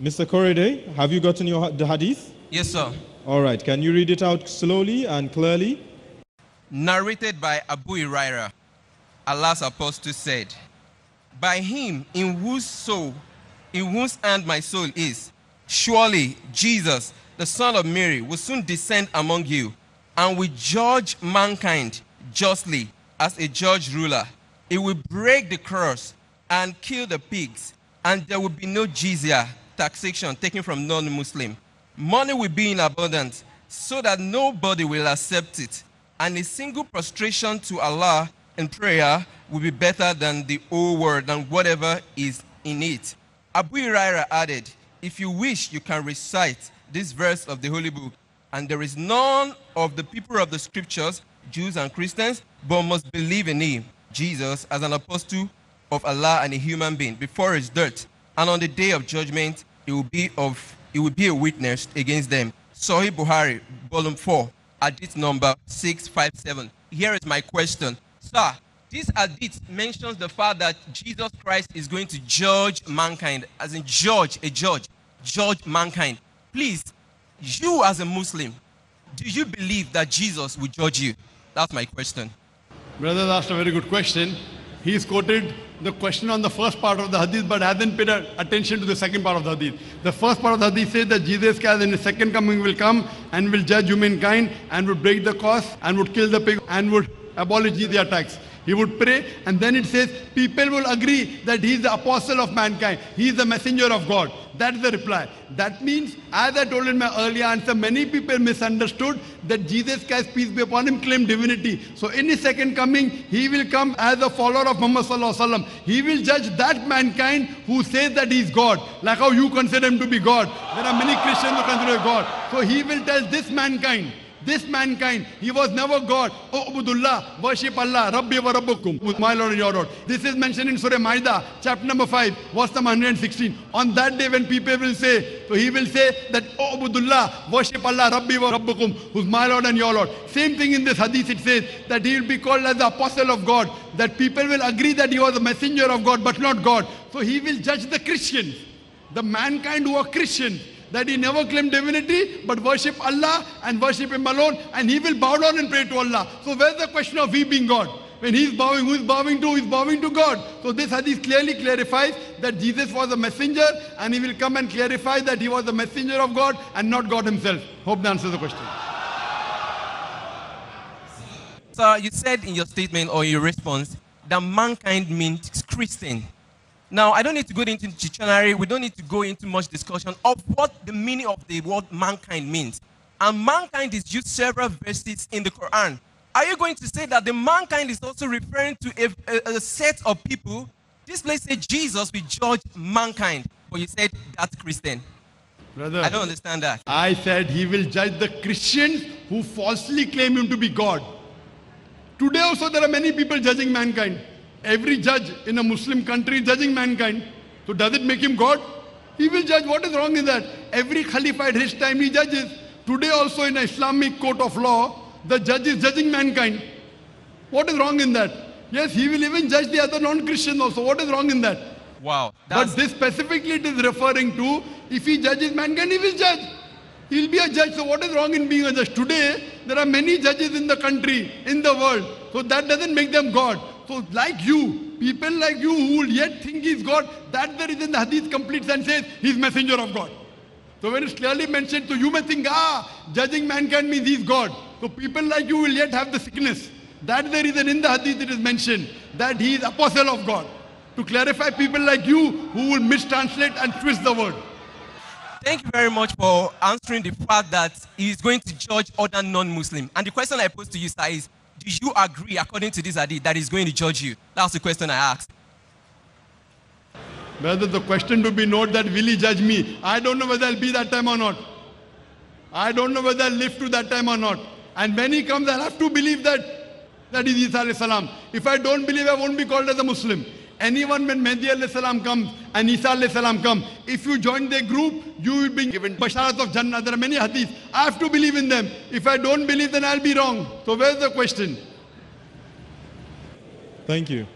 Mr. Korede, have you gotten your, the hadith? Yes, sir. All right. Can you read it out slowly and clearly? Narrated by Abu Huraira, Allah's apostle said, By him in whose soul, in whose hand my soul is, surely Jesus, the son of Mary, will soon descend among you and will judge mankind justly as a judge ruler. He will break the cross and kill the pigs, and there will be no jizya, taxation taken from non Muslim. Money will be in abundance so that nobody will accept it. And a single prostration to Allah in prayer will be better than the whole world and whatever is in it. Abu Huraira added, If you wish, you can recite this verse of the Holy Book. And there is none of the people of the scriptures, Jews and Christians, but must believe in him, Jesus, as an apostle of Allah and a human being before his death. And on the day of judgment, he will be of he will be a witness against them. Sahih Bukhari, volume 4, hadith number 657. Here is my question. Sir, this hadith mentions the fact that Jesus Christ is going to judge mankind, as in judge, a judge, judge mankind. Please, you as a Muslim, do you believe that Jesus will judge you? That's my question. Brother that's a very good question. He's quoted the question on the first part of the hadith, but hasn't paid attention to the second part of the hadith. The first part of the hadith says that Jesus Christ in his second coming will come and will judge humankind and would break the cause and would kill the pig and would abolish the tax. He would pray, and then it says, people will agree that he is the apostle of mankind. He is the messenger of God. That's the reply. That means, as I told in my earlier answer, many people misunderstood that Jesus Christ, peace be upon him, claimed divinity. So in his second coming, he will come as a follower of Muhammad Sallallahu Alaihi Wasallam. He will judge that mankind who says that he is God, like how you consider him to be God. There are many Christians who consider God. So he will tell this mankind, this mankind, he was never God. Oh, Ubudullah, worship Allah, Rabbi wa Rabbukum, my Lord and your Lord. This is mentioned in Surah Maida, chapter number 5, verse number 116. On that day when people will say, so he will say that, Oh, Ubudullah, worship Allah, Rabbi wa Rabbukum, who's my Lord and your Lord. Same thing in this hadith, it says that he will be called as the apostle of God, that people will agree that he was a messenger of God, but not God. So he will judge the Christians, the mankind who are Christians that he never claimed divinity but worship Allah and worship him alone and he will bow down and pray to Allah. So where's the question of he being God? When he's bowing, who is bowing to? He's bowing to God. So this hadith clearly clarifies that Jesus was a messenger and he will come and clarify that he was a messenger of God and not God himself. Hope that answers the question. So you said in your statement or your response that mankind means Christian. Now, I don't need to go into dictionary. We don't need to go into much discussion of what the meaning of the word mankind means. And mankind is used several verses in the Quran. Are you going to say that the mankind is also referring to a, a, a set of people? This place says Jesus will judge mankind, but you said that's Christian. Brother, I don't understand that. I said he will judge the Christians who falsely claim him to be God. Today also there are many people judging mankind. Every judge in a Muslim country judging mankind. So does it make him God? He will judge. What is wrong in that? Every Khalifa at his time he judges. Today also in an Islamic court of law, the judge is judging mankind. What is wrong in that? Yes, he will even judge the other non-Christians also. What is wrong in that? Wow. But this specifically it is referring to if he judges mankind, he will judge. He will be a judge. So what is wrong in being a judge? Today, there are many judges in the country, in the world. So that doesn't make them God. So like you, people like you who will yet think he's God, that's the reason the hadith completes and says he's messenger of God. So when it's clearly mentioned, so you may think, ah, judging mankind means he's God. So people like you will yet have the sickness. That's the reason in the hadith it is mentioned that he is apostle of God. To clarify people like you who will mistranslate and twist the word. Thank you very much for answering the fact that he is going to judge other non-Muslim. And the question I pose to you, sir, is do you agree, according to this hadith, that he's going to judge you? That's the question I asked. Whether the question to be noted that will he judge me? I don't know whether I'll be that time or not. I don't know whether I'll live to that time or not. And when he comes, I'll have to believe that that is Isa salam. If I don't believe, I won't be called as a Muslim. Anyone when Mehdi salam comes and Isa salam come, if you join their group, you will be given basharat of Jannah. There are many hadiths. I have to believe in them. If I don't believe, then I'll be wrong. So where's the question? Thank you.